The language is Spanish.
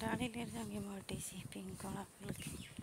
Dale, le damos un mordisco, pingo la pelota.